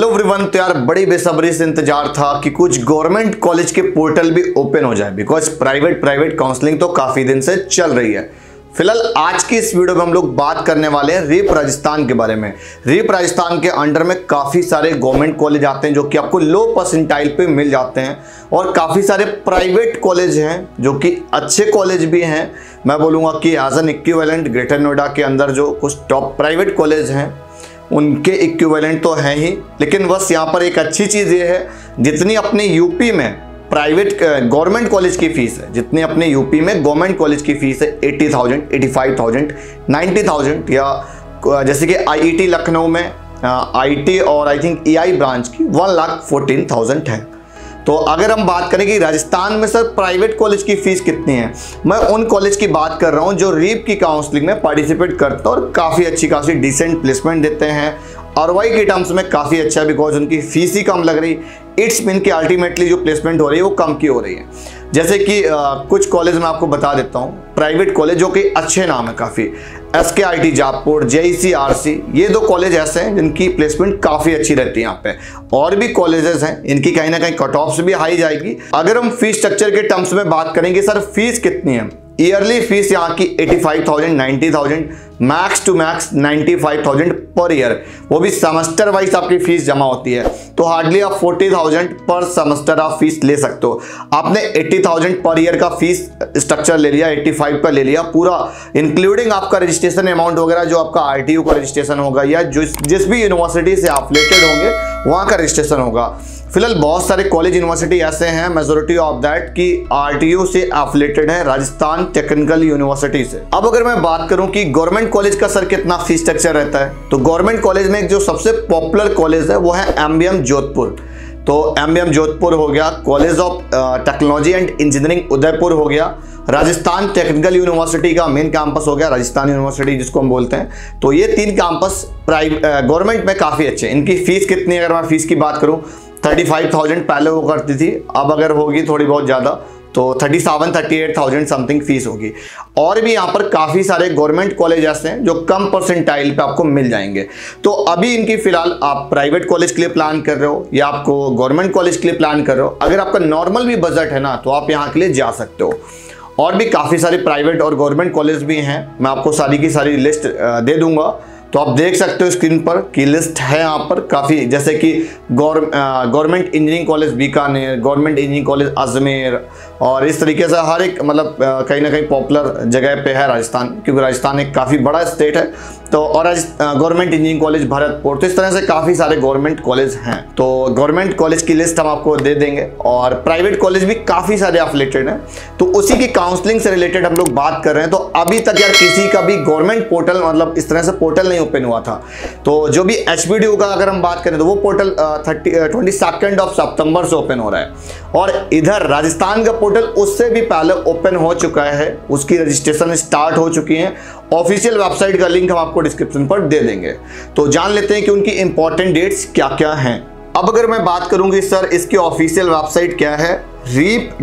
Hello everyone तो यार बड़ी बेसब्री से इंतज़ार था कि कुछ गवर्नमेंट कॉलेज के पोर्टल भी ओपन हो जाए बिकॉज़ प्राइवेट प्राइवेट काउंसलिंग तो काफ़ी दिन से चल रही है। फ़िलहाल आज की इस वीडियो में हम लोग बात करने वाले हैं रीप राजस्थान के बारे में। रीप राजस्थान के अंडर में काफ़ी सारे गवर्नमेंट कॉलेज आते हैं जो कि आपको लो परसेंटाइल पे मिल जाते हैं, और काफ़ी सारे प्राइवेट कॉलेज हैं जो कि अच्छे कॉलेज भी हैं। मैं बोलूँगा कि as an equivalent greater Noida के अंदर जो कुछ टॉप प्राइवेट कॉलेज हैं उनके इक्विवेलेंट तो हैं ही, लेकिन बस यहाँ पर एक अच्छी चीज़ ये है, जितनी अपने यूपी में प्राइवेट गवर्नमेंट कॉलेज की फ़ीस है, जितनी अपने यूपी में गवर्नमेंट कॉलेज की फ़ीस है eighty thousand eighty five thousand ninety thousand या जैसे कि आईईटी लखनऊ में आईटी और आई थिंक ईआई ब्रांच की वन लाख फोर्टीन थाउज़ेंड है। तो अगर हम बात करें कि राजस्थान में सर प्राइवेट कॉलेज की फ़ीस कितनी है? मैं उन कॉलेज की बात कर रहा हूँ जो रीप की काउंसलिंग में पार्टिसिपेट करते हैं और काफ़ी अच्छी खासी डिसेंट प्लेसमेंट देते हैं। और वाई के टर्म्स में काफ़ी अच्छा बिकॉज़ उनकी फ़ीस ही कम लग रही। इट्स मीन कि अल्टीमेटली जो प्लेसमेंट हो रही है वो कम की हो रही है? जैसे कि आ, कुछ कॉलेज मैं आपको बता देता हूँ। प्राइवेट कॉलेज जो कि अच्छे नाम है काफ़ी। एस के आई टी जापुर जे ये दो कॉलेज ऐसे हैं जिनकी प्लेसमेंट काफ़ी अच्छी रहती है यहाँ पे। और भी कॉलेजेस हैं इनकी कहीं ना कहीं कट ऑफ्स भी हाई जाएगी। अगर हम फ़ीस स्ट्रक्चर के टर्म्स में बात करेंगे सर फ़ीस कितनी है? ईयरली फ़ीस यहाँ की 85,000 90,000 max to max 95,000 per year वो भी सेमेस्टर वाइज आपकी फ़ीस जमा होती है। तो हार्डली आप 40,000 पर सेमेस्टर आप फ़ीस ले सकते हो। आपने 80,000 पर ईयर का फ़ीस स्ट्रक्चर ले लिया 85 का ले लिया पूरा इंक्लूडिंग आपका रजिस्ट्रेशन अमाउंट वगैरह जो आपका आरटीयू का रजिस्ट्रेशन होगा या जिस जिस भी यूनिवर्सिटी से एफिलेटेड होंगे वहाँ का रजिस्ट्रेशन होगा। फ़िलहाल बहुत सारे कॉलेज यूनिवर्सिटी ऐसे हैं मेजोरिटी ऑफ़ दैट कि आरटीयू से एफिलेटेड है राजस्थान टेक्निकल यूनिवर्सिटी से। अब अगर मैं बात करूँ कि गवर्नमेंट कॉलेज का सर कितना फ़ीस स्ट्रक्चर रहता है तो गवर्नमेंट कॉलेज में जो सबसे पॉपुलर कॉलेज है, वो है एमबीएम जोधपुर तो एम जोधपुर हो गया college of technology and engineering Udaipur हो गया, राजस्थान टेक्निकल यूनिवर्सिटी का मेन कैंपस हो गया, राजस्थान यूनिवर्सिटी जिसको हम बोलते हैं। तो ये तीन कैंपस प्राइवेट गवर्नमेंट में काफ़ी अच्छे इनकी फ़ीस कितनी अगर मैं फ़ीस की बात करूँ थर्टी फाइव थाउज़ेंड पहले वो करती थी, अब अगर होगी थोड़ी बहुत ज़्यादा तो thirty seven thirty eight thousand something fees होगी। और भी यहाँ पर काफ़ी सारे गवर्नमेंट कॉलेज ऐसे हैं जो कम परसेंटाइल पे आपको मिल जाएँगे। तो अभी इनकी फ़िलहाल आप प्राइवेट कॉलेज के लिए प्लान कर रहे हो या आपको गवर्नमेंट कॉलेज के लिए प्लान कर रहे हो, अगर आपका नॉर्मल भी बजट है ना तो आप यहाँ के लिए जा सकते हो। और भी काफ़ी सारे प्राइवेट और गवर्नमेंट कॉलेज भी हैं। मैं आपको सारी की सारी लिस्ट दे दूँगा। तो आप देख सकते हो स्क्रीन पर कि लिस्ट है यहाँ पर काफ़ी, जैसे कि government engineering college Bikaner, government engineering college Ajmer और इस तरीके से हर एक मतलब कहीं ना कहीं पॉपुलर जगह पे है राजस्थान, क्योंकि राजस्थान एक काफ़ी बड़ा स्टेट है। तो और गवर्नमेंट इंजीनियरिंग कॉलेज भरतपुर तो इस तरह से काफ़ी सारे गवर्नमेंट कॉलेज हैं। तो गवर्नमेंट कॉलेज की लिस्ट हम आपको दे देंगे और प्राइवेट कॉलेज भी काफ़ी सारे अफिलेटेड हैं। तो उसी की काउंसलिंग से रिलेटेड हम लोग बात कर रहे हैं। तो अभी तक यार किसी का भी गवर्नमेंट पोर्टल मतलब इस तरह से पोर्टल नहीं ओपन हुआ था। तो जो भी एचपीडीओ का अगर हम बात करें तो वो portal thirty twenty second of सितंबर से ओपन हो रहा है। और इधर राजस्थान का पोर्टल उससे भी पहले ओपन हो चुका है। उसकी रजिस्ट्रेशन स्टार्ट हो चुकी है। ऑफिशियल वेबसाइट का लिंक हम आपको डिस्क्रिप्शन पर दे देंगे। तो जान लेते हैं कि उनकी इंपॉर्टेंट डेट्स क्या क्या हैं। अब अगर मैं बात करूँगी सर इसकी ऑफिशियल वेबसाइट क्या है REAP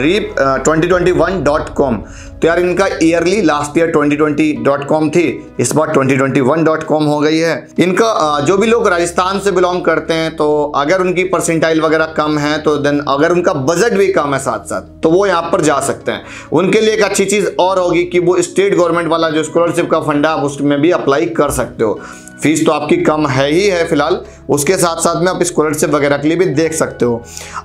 REAP twenty twenty one dot com तो यार इनका early last year 2020 dot com थी इस बार 2021 डॉट कॉम हो गई है। इनका uh, जो भी लोग राजस्थान से बिलोंग करते हैं तो अगर उनकी परसेंटाइल वगैरह कम है तो देन अगर उनका बजट भी कम है साथ साथ तो वो यहाँ पर जा सकते हैं। उनके लिए एक अच्छी चीज़ और होगी कि वो स्टेट गवर्नमेंट वाला जो स्कॉलरशिप का फंडा उसमें भी अप्लाई कर सकते हो। फ़ीस तो आपकी कम है ही है फ़िलहाल। उसके साथ साथ में आप स्कॉलरशिप वगैरह के लिए भी देख सकते हो।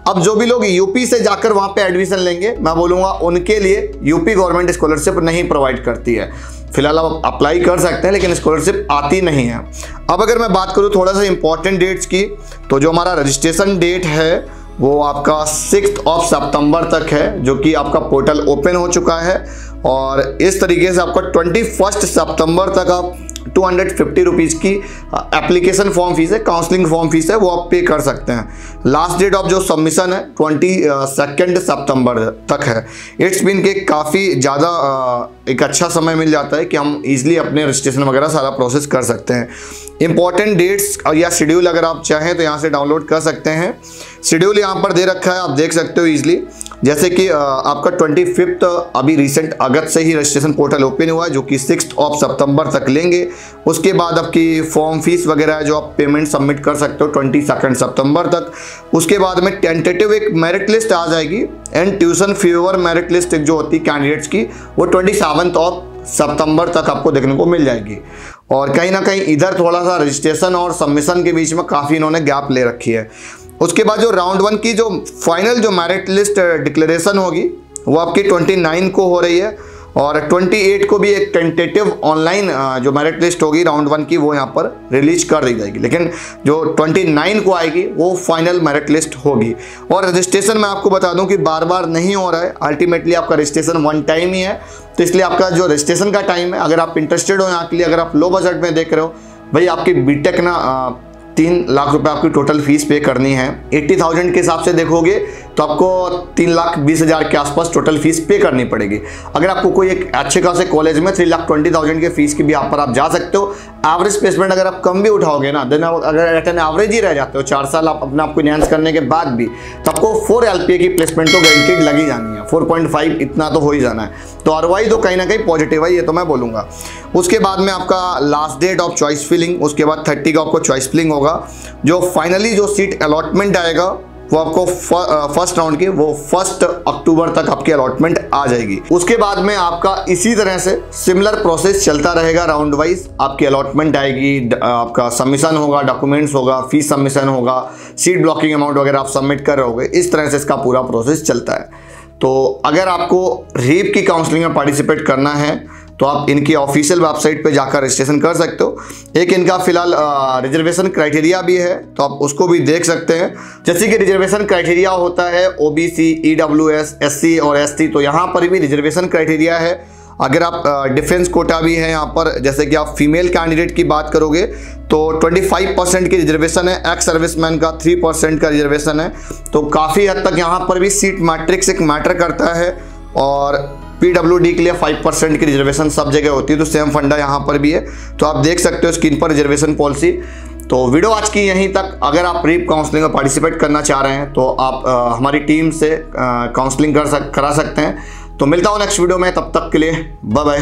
अब जो भी लोग यूपी से जाकर वहाँ पे एडमिशन लेंगे, मैं बोलूँगा उनके लिए यूपी गवर्नमेंट स्कॉलरशिप नहीं प्रोवाइड करती है। फ़िलहाल आप अप्लाई कर सकते हैं, लेकिन स्कॉलरशिप आती नहीं है। अब अगर मैं बात करूँ थोड़ा सा इंपॉर्टेंट डेट्स की तो जो हमारा रजिस्ट्रेशन डेट है, वो आपका सिक्स ऑफ़ सितंबर तक है, जो कि आपका पोर्टल ओपन हो चुका है। और इस तरीके से आपका ट्वेंटी फ़र्स्ट सितंबर तक आप टू हंड्रेड फिफ्टी रुपीज़ की एप्लीकेशन फॉर्म फ़ीस है काउंसलिंग फॉर्म फ़ीस है, वो आप पे कर सकते हैं। लास्ट डेट ऑफ़ जो सबमिशन है ट्वेंटी सेकेंड सितंबर तक है। इट्स बिन के काफ़ी ज़्यादा एक अच्छा समय मिल जाता है कि हम इजीली अपने रजिस्ट्रेशन वगैरह सारा प्रोसेस कर सकते हैं। इंपॉर्टेंट डेट्स या शेड्यूल अगर आप चाहें तो यहाँ से डाउनलोड कर सकते हैं। शेड्यूल यहाँ पर दे रखा है, आप देख सकते हो ईजिली जैसे कि आपका ट्वेंटी फिफ्थ अभी रिसेंट अगस्त से ही रजिस्ट्रेशन पोर्टल ओपन हुआ है, जो कि सिक्स ऑफ़ सितंबर तक लेंगे। उसके बाद आपकी फॉर्म फ़ीस वगैरह जो आप पेमेंट सबमिट कर सकते हो ट्वेंटी सेकेंड सितंबर तक। उसके बाद में टेंटेटिव एक मेरिट लिस्ट आ जाएगी and tuition fever merit list जो होती है कैंडिडेट्स की, वो ट्वेंटी सेवन्थ ऑफ़ सितंबर तक आपको देखने को मिल जाएगी। और कहीं ना कहीं इधर थोड़ा सा रजिस्ट्रेशन और सबमिशन के बीच में काफ़ी इन्होंने गैप ले रखी है। उसके बाद जो राउंड वन की जो फाइनल जो मेरिट लिस्ट डिक्लेरेशन होगी, वो आपकी 29 को हो रही है और 28 को भी एक टेंटेटिव ऑनलाइन जो मेरिट लिस्ट होगी राउंड वन की, वो यहाँ पर रिलीज़ कर दी जाएगी। लेकिन जो 29 को आएगी, वो फाइनल मेरिट लिस्ट होगी। और रजिस्ट्रेशन मैं आपको बता दूँ कि बार बार नहीं हो रहा है। अल्टीमेटली आपका रजिस्ट्रेशन वन टाइम ही है। तो इसलिए आपका जो रजिस्ट्रेशन का टाइम है, अगर आप इंटरेस्टेड हो यहाँ के लिए, अगर आप लो बजट में देख रहे हो, भाई आपकी बीटेक ना तीन लाख रुपए आपकी टोटल फ़ीस पे करनी है। एट्टी थाउज़ेंड के हिसाब से देखोगे तो आपको तीन लाख बीस हज़ार के आसपास टोटल फ़ीस पे करनी पड़ेगी। अगर आपको कोई एक अच्छे खासे कॉलेज में थ्री लाख ट्वेंटी थाउज़ेंड के फ़ीस की भी आप पर आप जा सकते हो एवरेज प्लेसमेंट अगर आप कम भी उठाओगे ना देन अगर एट एवरेज ही रह जाते हो, चार साल आप अपने आपको इनहेंस करने के बाद भी तो आपको फोर एल की प्लेसमेंट तो गारंटीड लगी जानी है। फोर पॉइंट फाइव इतना तो हो ही जाना है। तो अरवाई तो कहीं ना कहीं पॉजिटिव है, ये तो मैं बोलूँगा। उसके बाद में आपका last date of choice filling उसके बाद थर्टी का आपको चॉइस फिलिंग होगा, जो फाइनली जो सीट अलॉटमेंट आएगा वो आपको फ़र्स्ट राउंड की, वो फ़र्स्ट अक्टूबर तक आपकी अलॉटमेंट आ जाएगी। उसके बाद में आपका इसी तरह से सिमिलर प्रोसेस चलता रहेगा राउंड वाइज आपकी अलॉटमेंट आएगी आपका सबमिशन होगा डॉक्यूमेंट्स होगा फ़ीस सबमिशन होगा सीट ब्लॉकिंग अमाउंट वगैरह आप सबमिट कर रहे हो इस तरह से इसका पूरा प्रोसेस चलता है। तो अगर आपको रेप की काउंसलिंग में पार्टिसिपेट करना है तो आप इनकी ऑफिशियल वेबसाइट पे जाकर रजिस्ट्रेशन कर सकते हो। एक इनका फ़िलहाल रिजर्वेशन क्राइटेरिया भी है तो आप उसको भी देख सकते हैं। जैसे कि रिजर्वेशन क्राइटेरिया होता है O B C E W S S C और एस टी तो यहाँ पर भी रिजर्वेशन क्राइटेरिया है। अगर आप डिफेंस कोटा भी है यहाँ पर, जैसे कि आप फीमेल कैंडिडेट की बात करोगे तो 25 परसेंट की रिजर्वेशन है एक्स सर्विसमैन का 3 परसेंट का रिजर्वेशन है। तो काफ़ी हद तक यहाँ पर भी सीट मैट्रिक्स एक मैटर करता है और पीडब्ल्यूडी के लिए फाइव परसेंट की रिजर्वेशन सब जगह होती है तो सेम फंडा यहाँ पर भी है। तो आप देख सकते हो स्क्रीन पर रिजर्वेशन पॉलिसी तो वीडियो आज की यहीं तक। अगर आप प्रीप काउंसलिंग में पार्टिसिपेट करना चाह रहे हैं तो आप आ, हमारी टीम से काउंसलिंग कर सक करा सकते हैं। तो मिलता हूँ नेक्स्ट वीडियो में तब तक के लिए बाय बाय